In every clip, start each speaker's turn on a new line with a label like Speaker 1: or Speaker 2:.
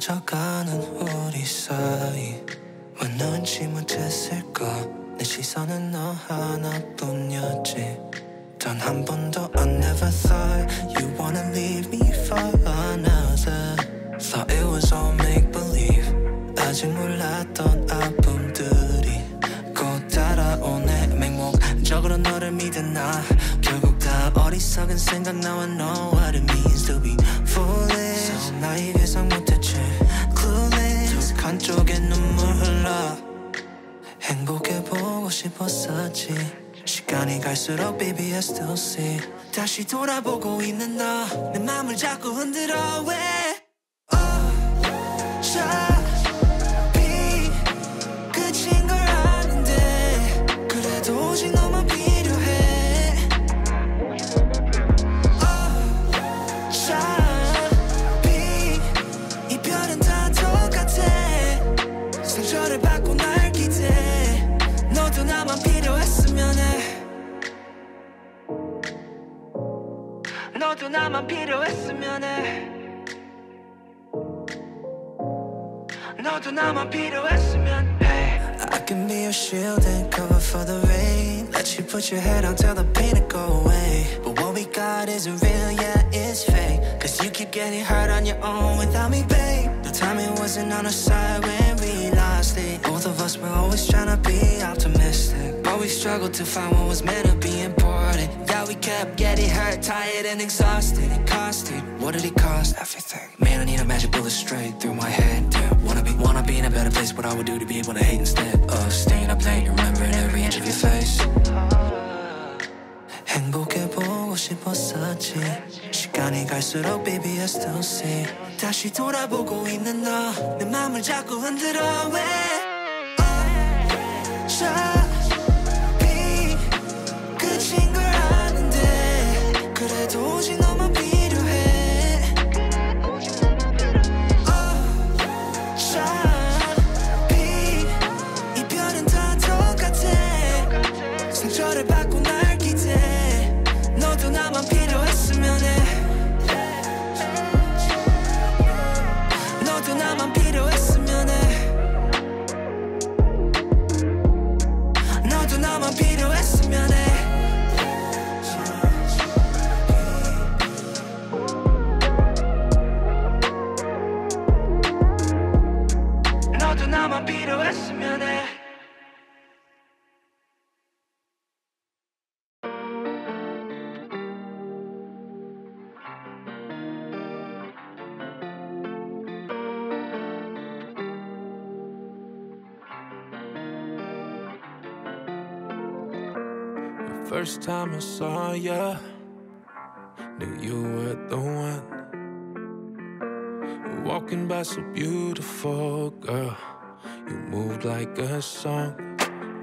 Speaker 1: 멀어져가는 우리 사이 왜 눈치 못했을까 내 시선은 너 하나뿐이었지 단 한 번도 I never thought you wanna leave me for another Thought it was all make believe 아직 몰랐던 아픔들이 곧 따라오네 맹목적으로 너를 믿은 나 결국 다 어리석은 생각 나와 know what it means to be foolish so 나의 예상 못했지. clueless 한쪽에 눈물 흘러. 행복해보고 싶었었지. 시간이 갈수록 baby I still see. 다시 돌아보고 있는 너. 내 맘을 자꾸 흔들어 왜 너도 나만 필요했으면 해 너도 나만 필요했으면 해 I can be your shield and cover for the rain Let you put your head on till the pain will go away But what we got isn't real, yeah, it's fake Cause you keep getting hurt on your own without me, babe The timing wasn't on our side when we lost it Both of us were always trying to be optimistic But we struggled to find what was meant to be important Yeah, we kept getting hurt, tired and exhausted It costed, what did it cost? Everything Man, I need a magic bullet straight through my head Damn, wanna be, wanna be in a better place What I would do to be able to hate instead of staying up late Remembering every inch of your face 행복해보고 싶었었지 시간이 갈수록 baby I still see 다시 돌아보고 있는 너 내 맘을 자꾸 흔들어 왜 어
Speaker 2: time I saw ya, knew you were the one. Walking by so beautiful, girl. You moved like a song.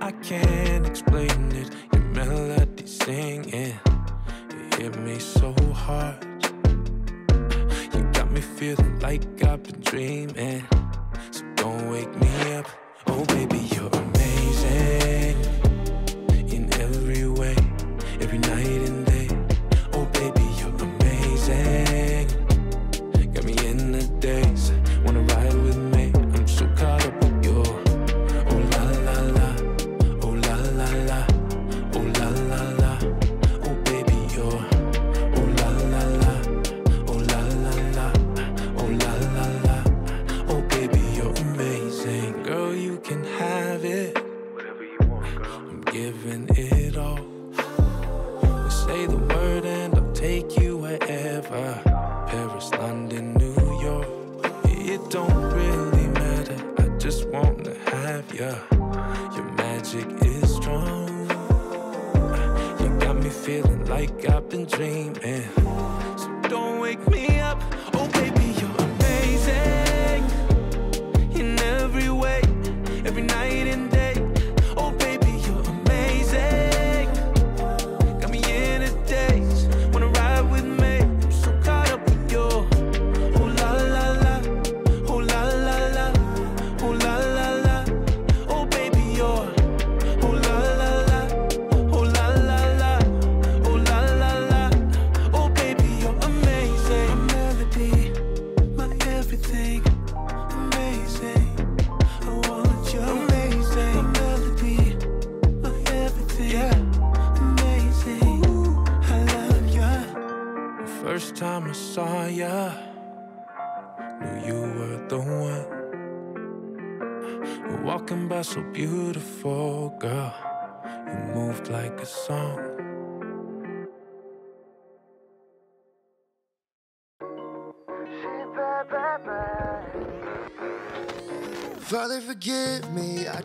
Speaker 2: I can't explain it. Your melody singing, it hit me so hard. You got me feeling like I've been dreaming. So don't wake me up. Oh, baby, you're amazing night and like I've been dreaming.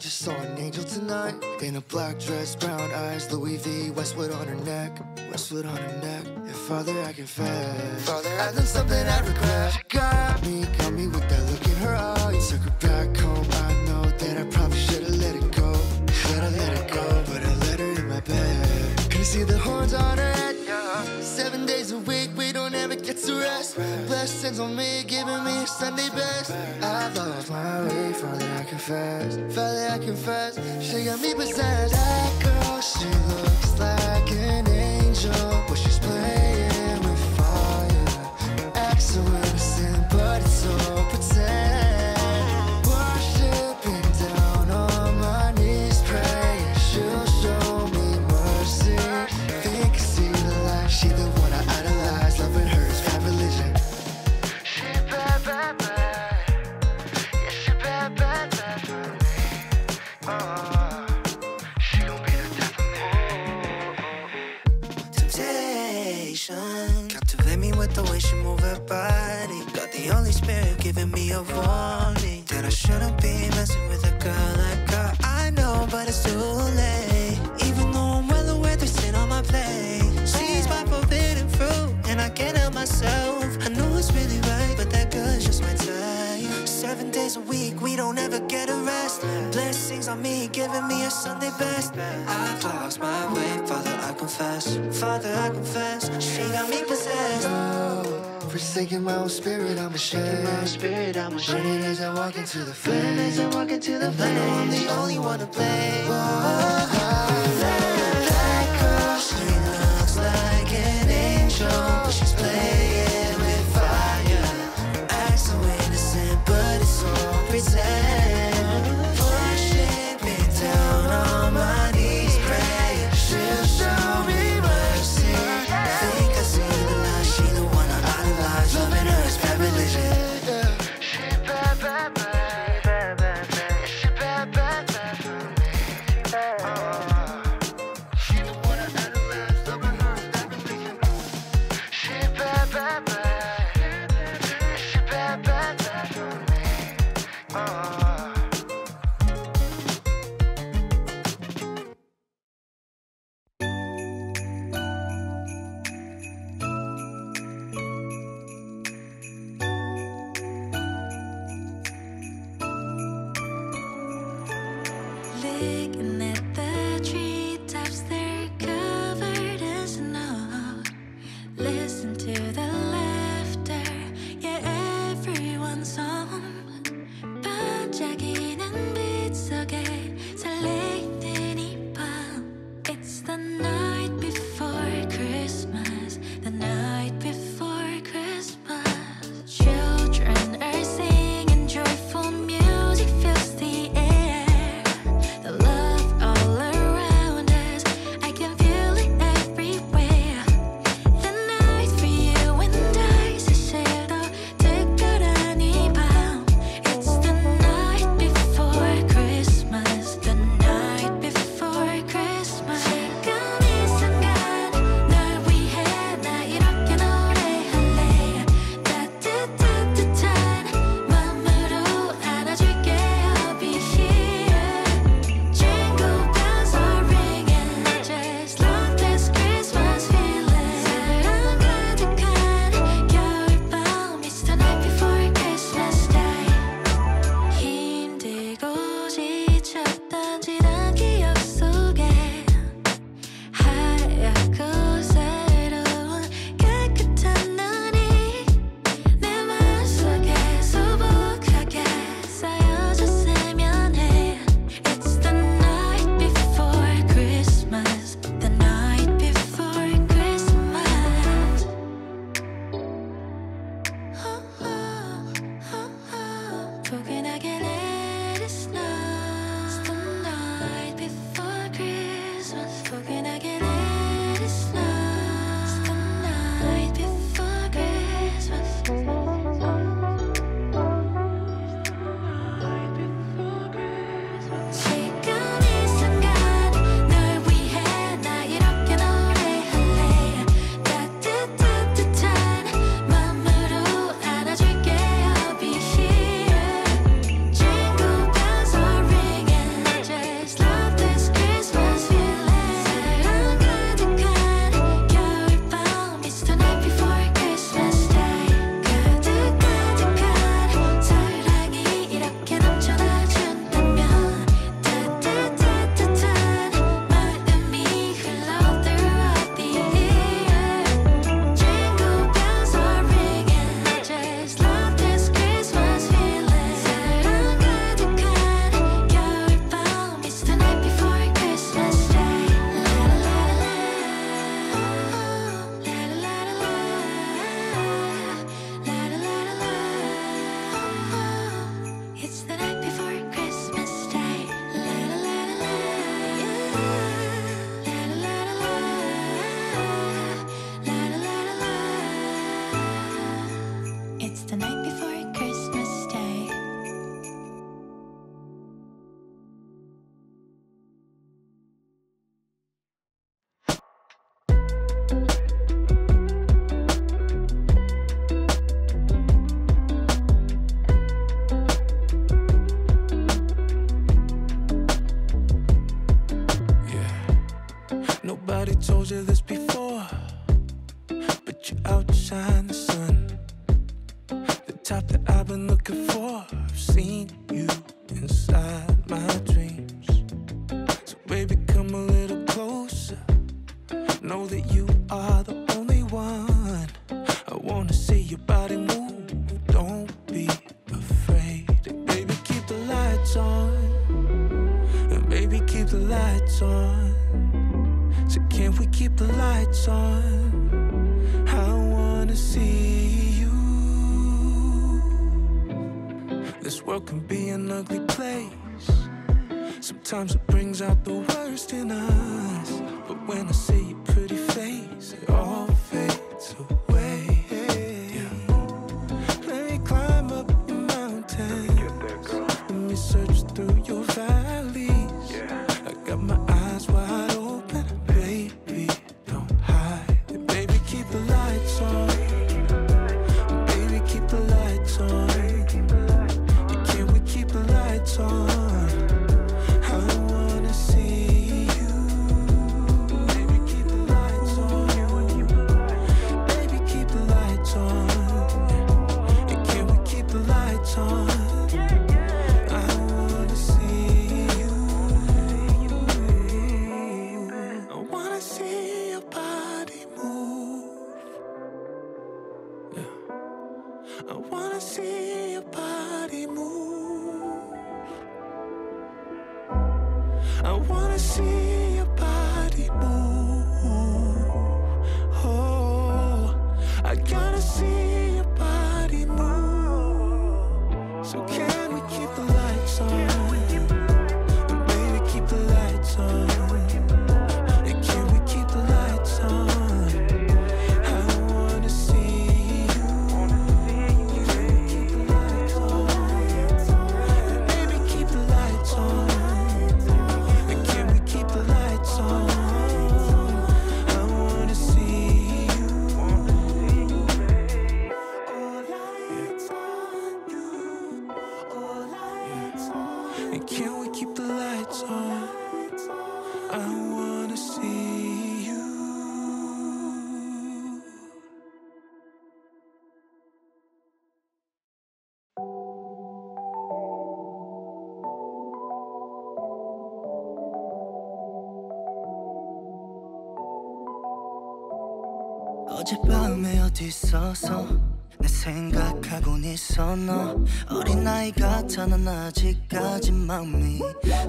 Speaker 1: Just saw an angel tonight In a black dress, brown eyes, Louis V, Westwood on her neck Westwood on her neck, yeah, Father, I confess Father, I've done something I regret She got me, got me with that look in her eyes. Took her back home, Blessings on me, giving me Sunday best. I've lost my way, Father, I confess. Finally I confess, she got me possessed. That girl, she looks like an a warning that I shouldn't be messing with a girl like her. I know, but it's too late. Even though I'm well aware there's sin on my plate. She's my forbidden fruit, and I can't help myself. I know it's really right, but that girl's just my type. Seven days a week, we don't ever get a rest. Blessings on me, giving me a Sunday best. I've lost my way, Father, I confess. Father, I confess, she got me possessed. Forsaking my own spirit, I'm ashamed. My own spirit, I'm ashamed. Burning as I walk into the flame. Burning as I walk into the flame. I know I'm the only one to blame. Oh,
Speaker 3: Looking
Speaker 2: exposure this
Speaker 4: 있어서 내 생각하곤 있어 너 어린아이 같아 난 아직까지 마음이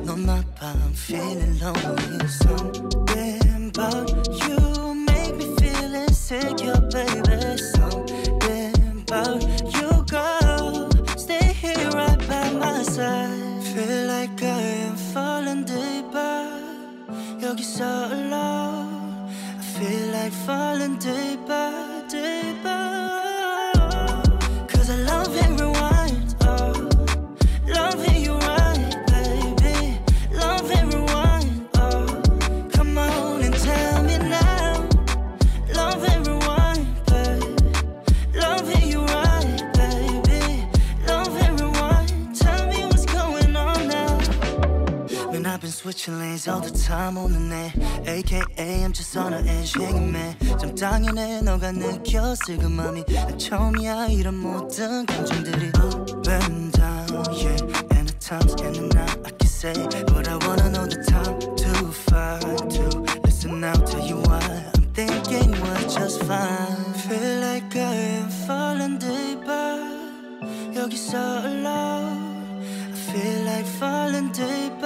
Speaker 4: 넌 아파 I'm feeling lonely Something about you make me feel insecure baby Something about you girl Stay here right by my side Feel like I am falling deeper 여기서 alone I feel like falling deeper switching all the time 오는 내 AKA I'm just on an edging man 참 당연해 너가 느꼈을 그 맘이 난 처음이야 이런 모든 감정들이 When down yeah And the times and the night I can say What I wanna know the time to find To listen now tell you why I'm thinking we're just fine Feel like I am falling deeper 여기서 alone I feel like falling deeper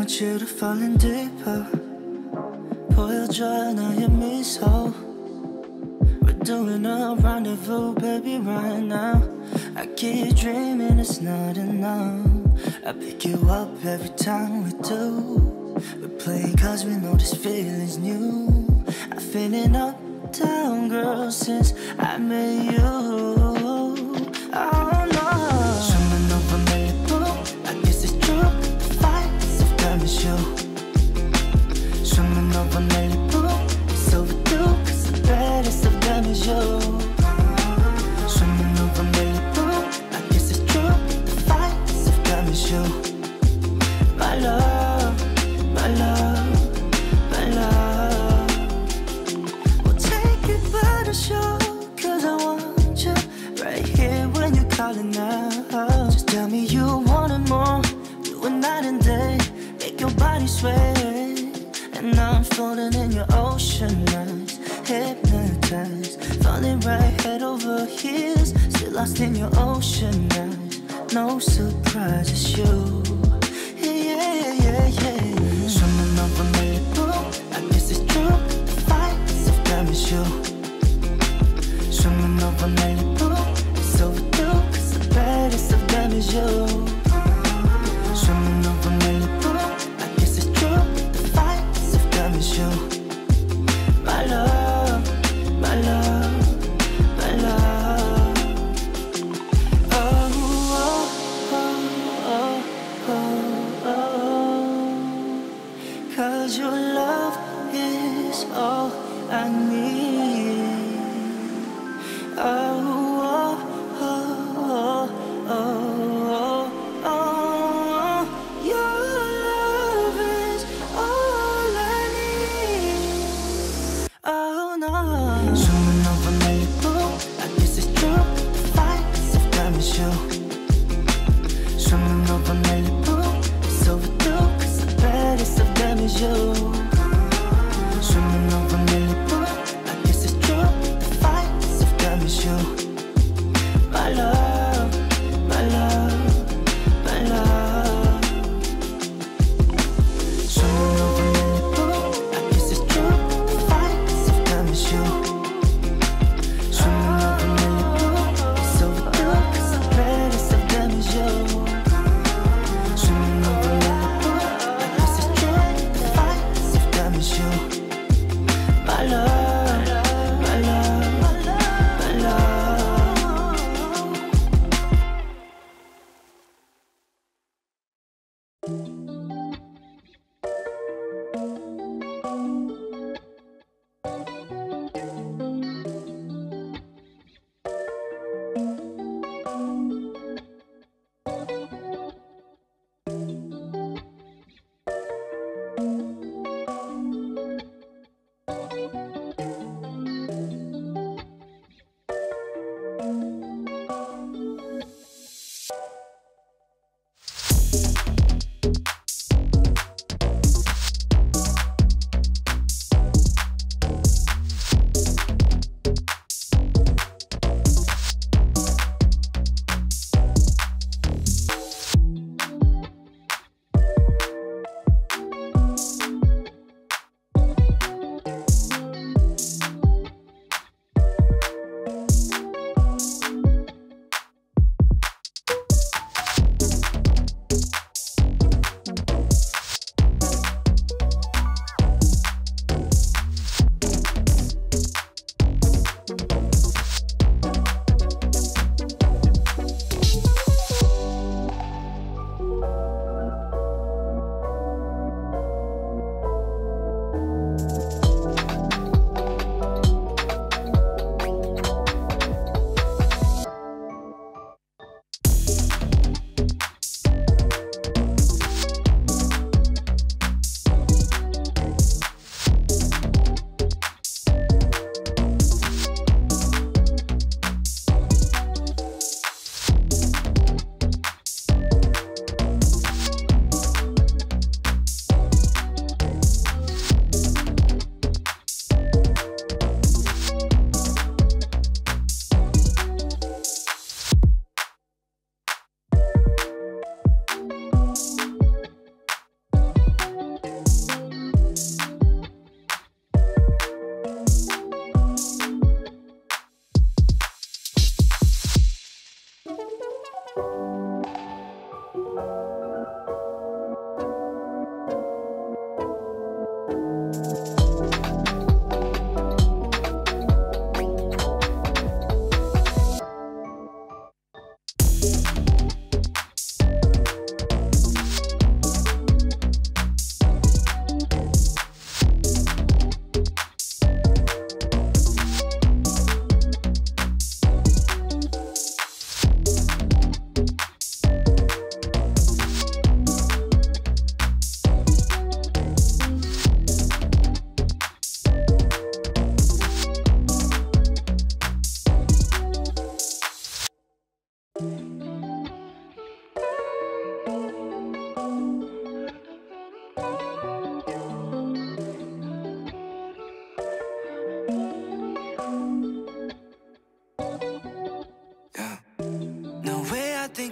Speaker 4: want you to fall in deeper. Your joy, now you me so. We're doing a rendezvous, baby, right now. I keep dreaming it's not enough. I pick you up every time we do. We play cause we know this feeling's new. I'm feeling up, down, girl, since I met you. Of Still lost in your ocean eyes No surprise, it's you. Yeah, yeah, yeah Swimming over I guess it's true. The is you. Swimming over Malibu It's overdue Cause the baddest of them is you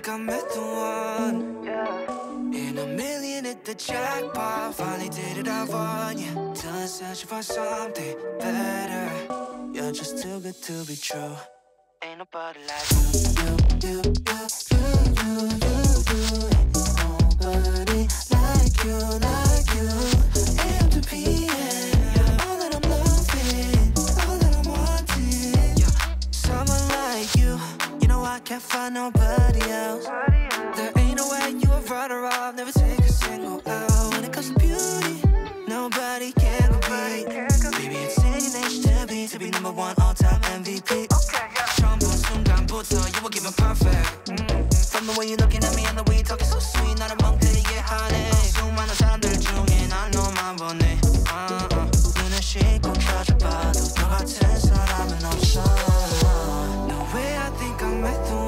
Speaker 4: I
Speaker 1: met the one. Yeah. In a million at the jackpot, finally did it, I won you. Yeah. Still search for something better. You're just too good to be true. Ain't nobody like
Speaker 3: me tú